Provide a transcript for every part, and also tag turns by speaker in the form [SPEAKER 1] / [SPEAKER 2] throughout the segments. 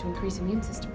[SPEAKER 1] to increase immune system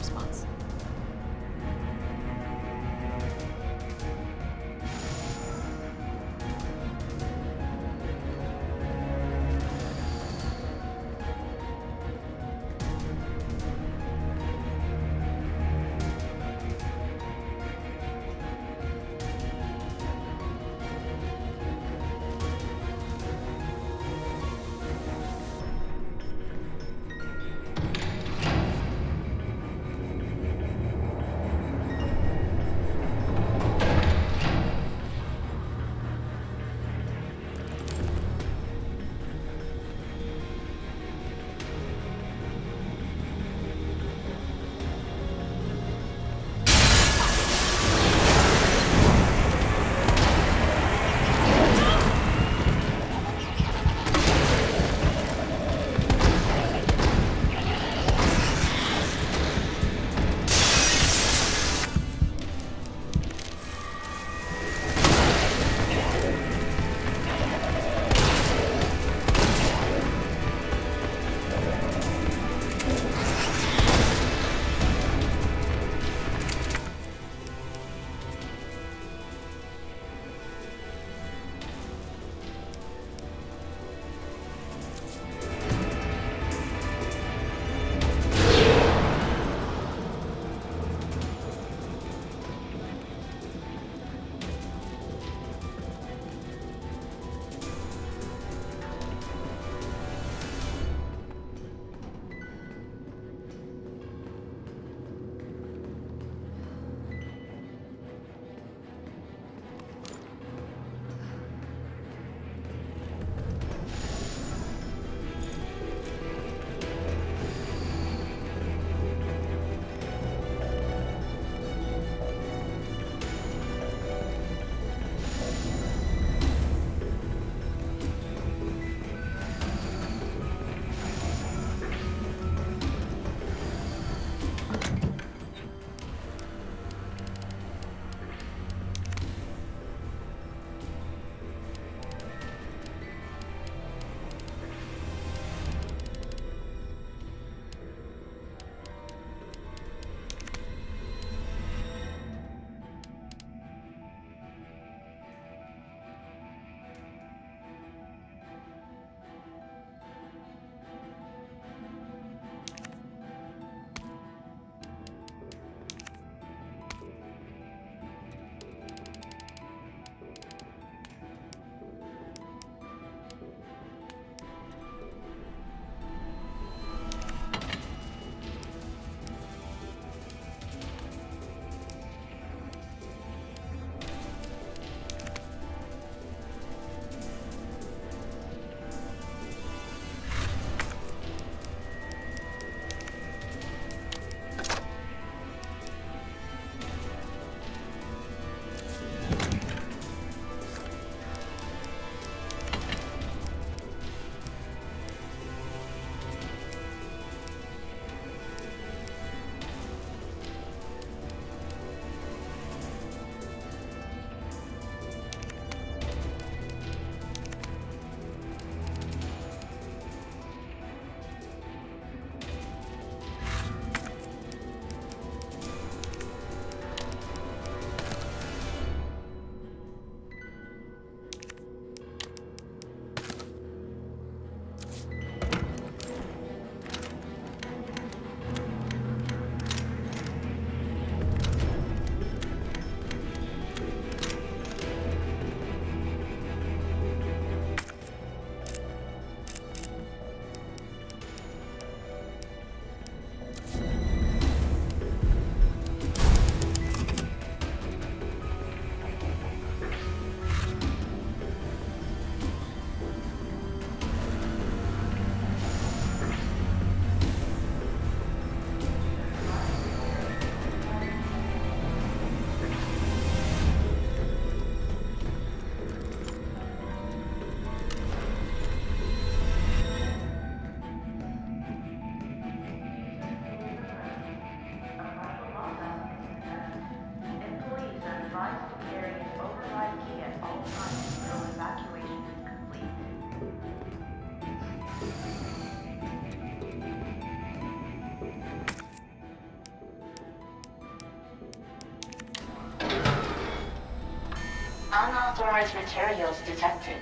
[SPEAKER 2] Unauthorized materials detected.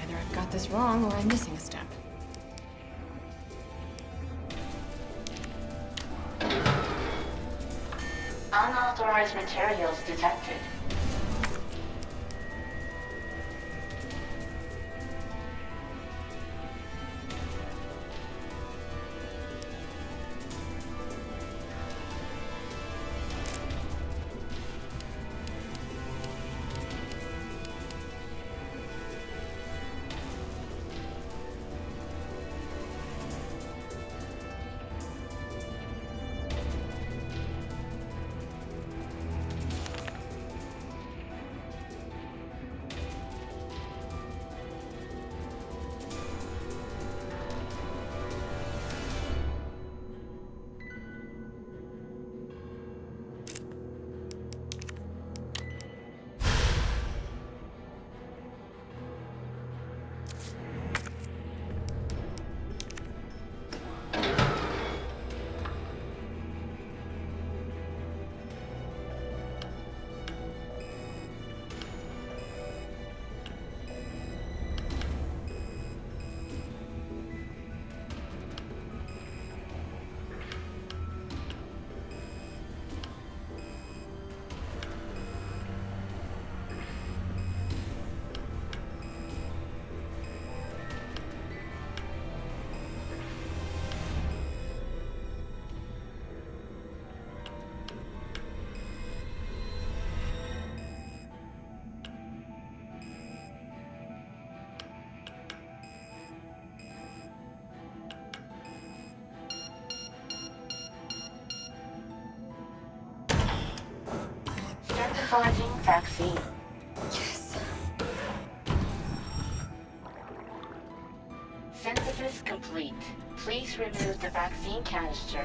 [SPEAKER 1] Either I've got this wrong or I'm missing a step.
[SPEAKER 2] Unauthorized materials detected. Synthesizing vaccine.
[SPEAKER 1] Yes.
[SPEAKER 2] Synthesis complete. Please remove the vaccine canister.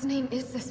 [SPEAKER 3] God's name is this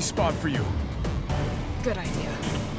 [SPEAKER 4] Spot for you.
[SPEAKER 3] Good idea.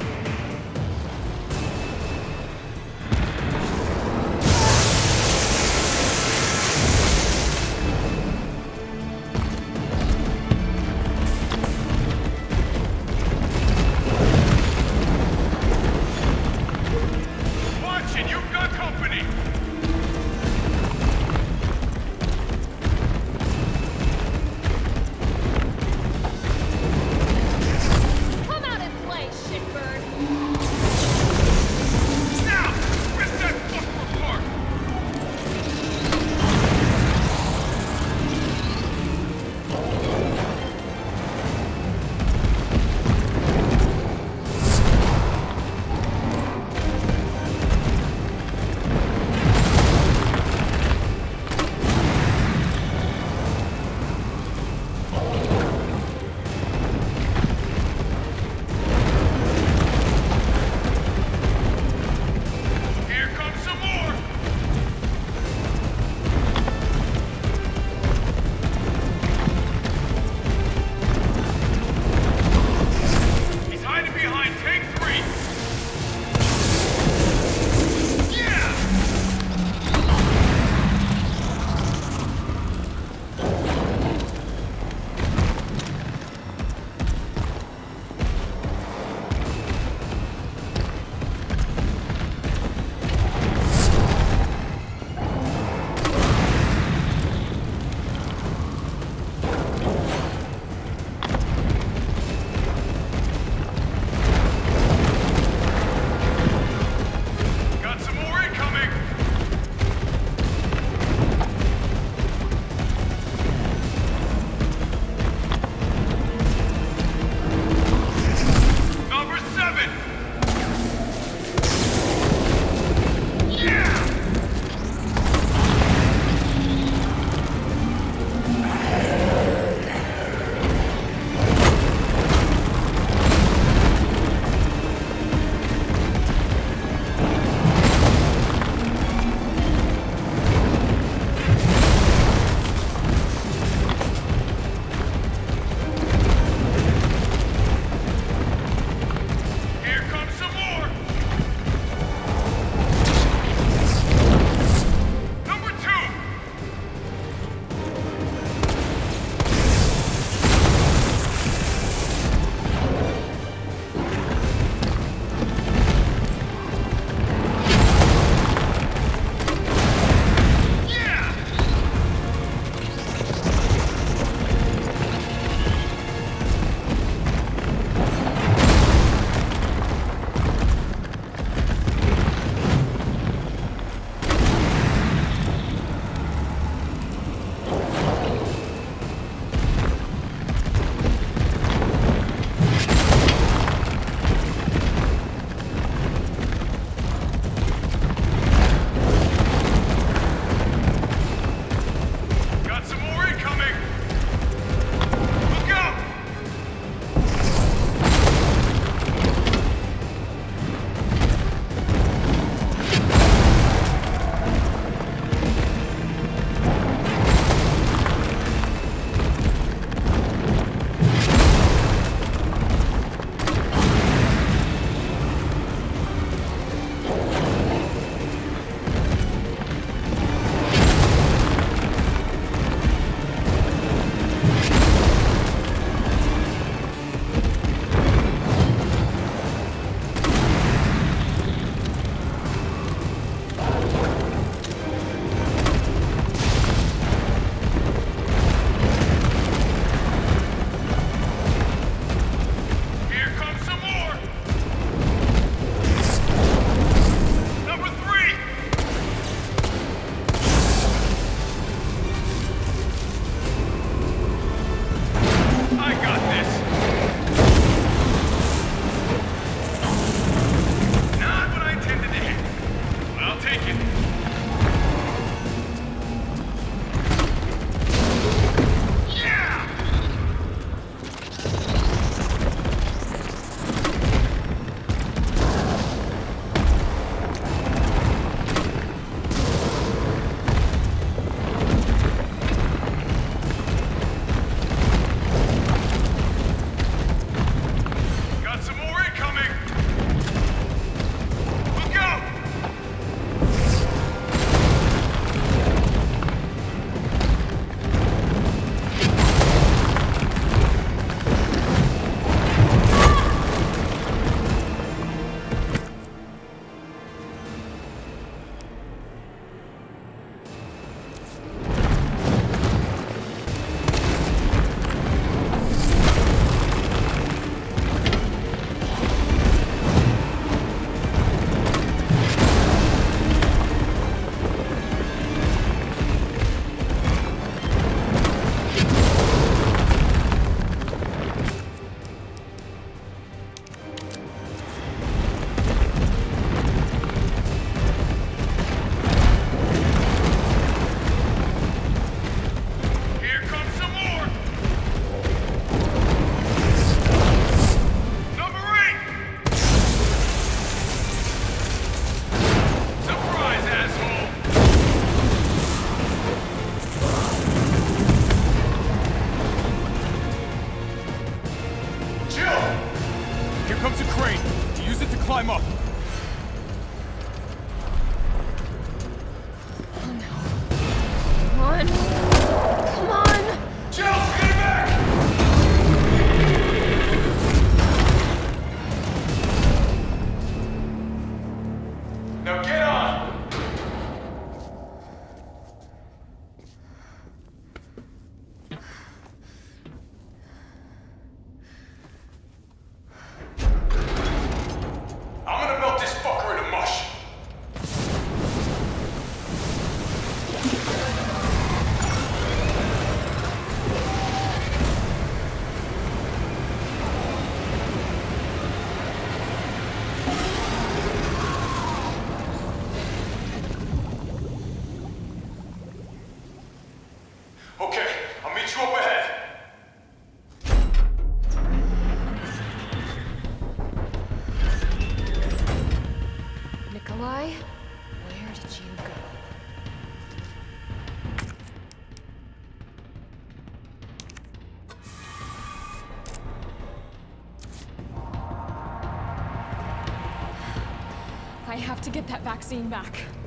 [SPEAKER 3] To get that vaccine back.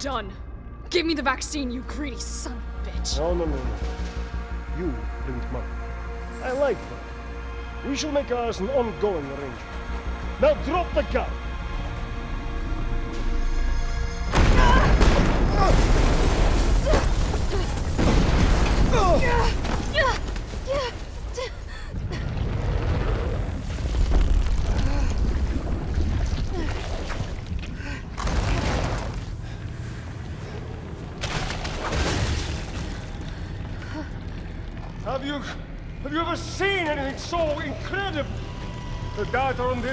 [SPEAKER 3] Done. Give me the vaccine, you greedy son of a bitch.
[SPEAKER 5] No, no, no, no. You bring money. I like that. We shall make ours an ongoing arrangement. Now drop the gun!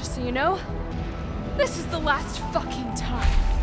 [SPEAKER 3] Just so you know, this is the last fucking time.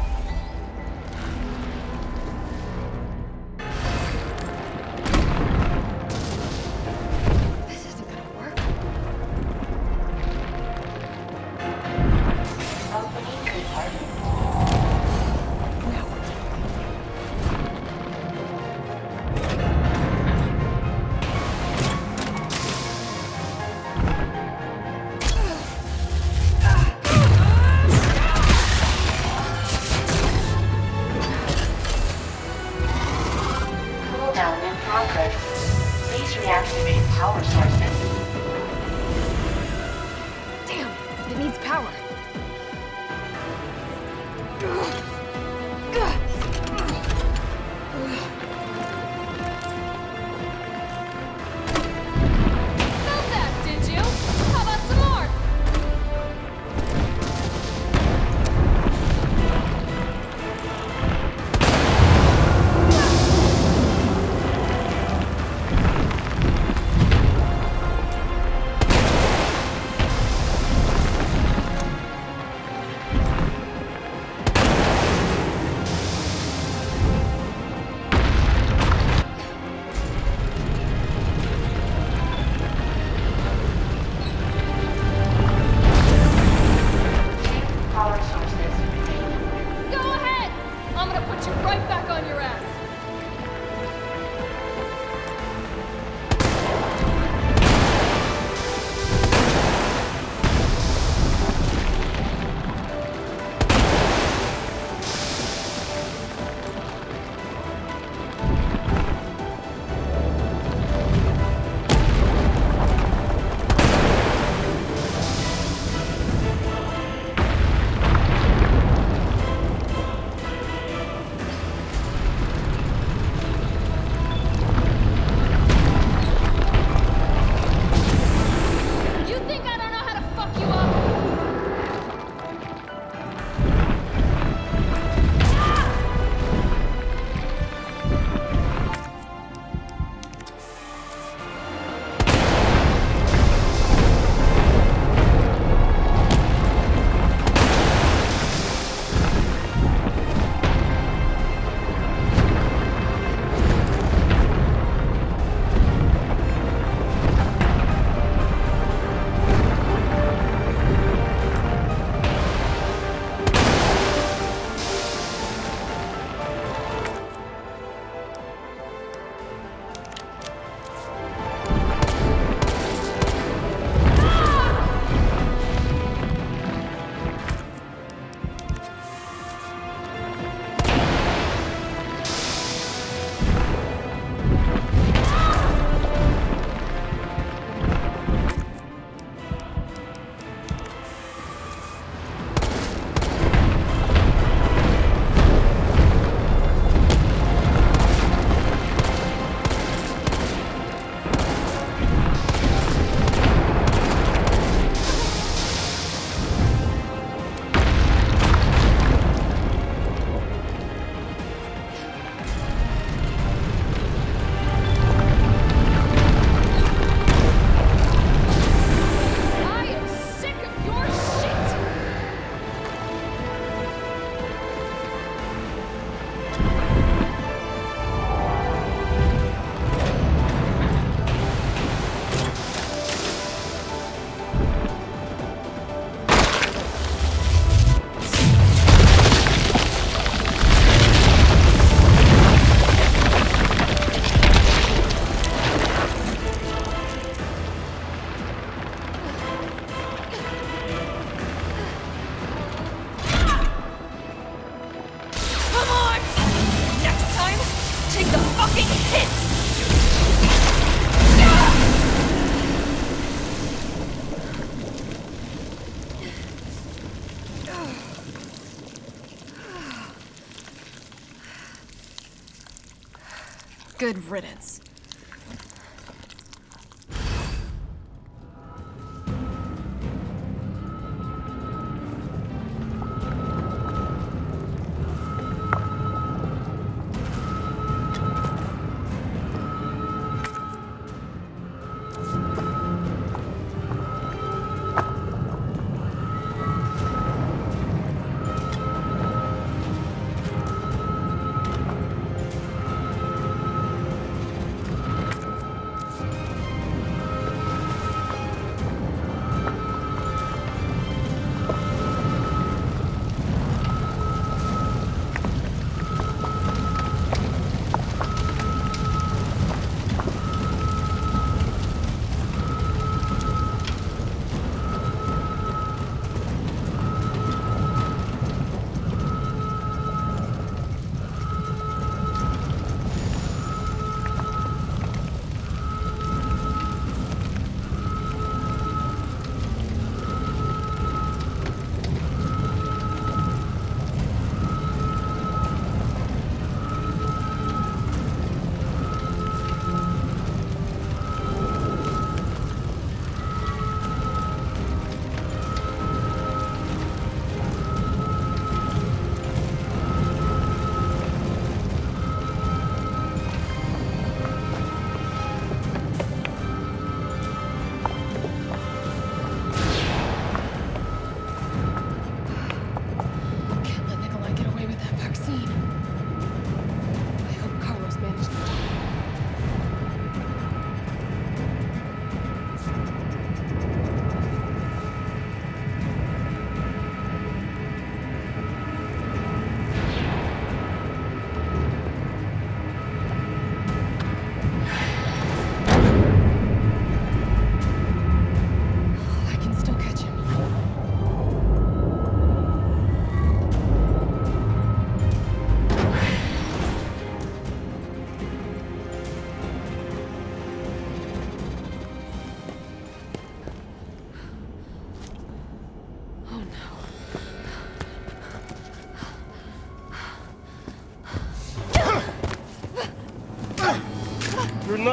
[SPEAKER 1] Riddance.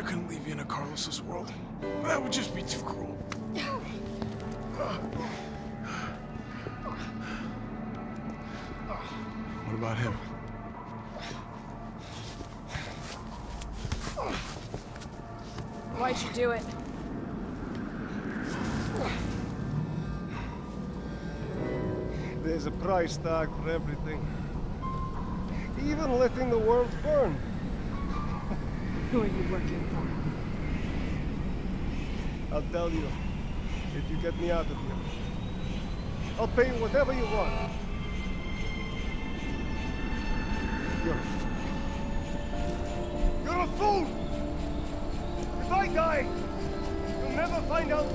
[SPEAKER 4] I told you I couldn't leave you in a Carlos-less world. That would just be too cruel. What about him?
[SPEAKER 6] Why'd you do it?
[SPEAKER 5] There's a price tag for everything. Even letting the world burn.
[SPEAKER 6] Who are you working for?
[SPEAKER 5] I'll tell you if you get me out of here. I'll pay you whatever you want. You're a fool. You're a fool! If I die, you'll never find out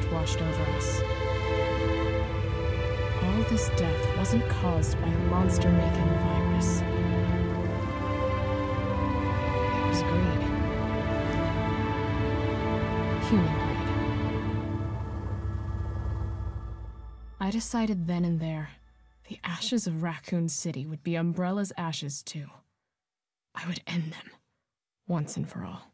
[SPEAKER 1] blast washed over us. All this death wasn't caused by a monster-making virus. It was greed. Human greed. I decided then and there, the ashes of Raccoon City would be Umbrella's ashes too. I would end them, once and for all.